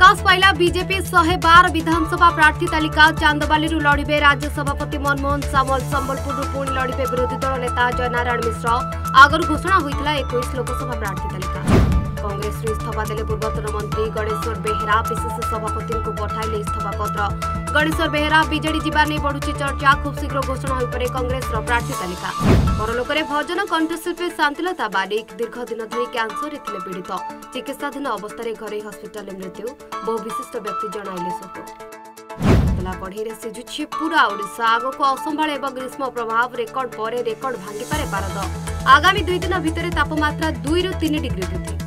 প্রকাশ পাইলা বিজেপি শহে বার বিধানসভা প্রার্থী তালিকা চান্দবালিরু লড়বে রাজ্য সভাপতি মনমোহন সামল সম্বলপুরু পুঁ লড়বে বিরোধী দল নেতা জয়নারায়ণ মিশ্র আগর ঘোষণা হয়েছিল একুশ লোকসভা প্রার্থী তালিকা কংগ্রেসরু ইস্তফা দেলে পূর্বতন মন্ত্রী গণেশ্বর বেহেরা পিসিসি সভাপতি পঠাইলে ইস্তফাপত্র ଗଣେଶ୍ୱର ବେହେରା ବିଜେଡି ଯିବା ନେଇ ବଢୁଛି ଚର୍ଚ୍ଚା ଖୁବ୍ ଶୀଘ୍ର ଘୋଷଣା ହୋଇପାରେ କଂଗ୍ରେସର ପ୍ରାର୍ଥୀ ତାଲିକା ପରଲୋକରେ ଭଜନ କଣ୍ଠଶିଳ୍ପୀ ଶାନ୍ତିଲତା ବାରିକ ଦୀର୍ଘ ଦିନ ଧରି କ୍ୟାନ୍ସରରେ ଥିଲେ ପୀଡ଼ିତ ଚିକିତ୍ସାଧୀନ ଅବସ୍ଥାରେ ଘରୋଇ ହସ୍ପିଟାଲରେ ମୃତ୍ୟୁ ବହୁ ବିଶିଷ୍ଟ ବ୍ୟକ୍ତି ଜଣାଇଲେ ଶୋକ ତେଲା କଢ଼େଇରେ ସିଝୁଛି ପୁରା ଓଡ଼ିଶା ଆଗକୁ ଅସମ୍ଭାଳ ଏବଂ ଗ୍ରୀଷ୍ମ ପ୍ରଭାବ ରେକର୍ଡ ପରେ ରେକର୍ଡ ଭାଙ୍ଗିପାରେ ପାରଦ ଆଗାମୀ ଦୁଇ ଦିନ ଭିତରେ ତାପମାତ୍ରା ଦୁଇରୁ ତିନି ଡିଗ୍ରୀ ବୃଦ୍ଧି